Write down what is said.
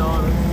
dollars.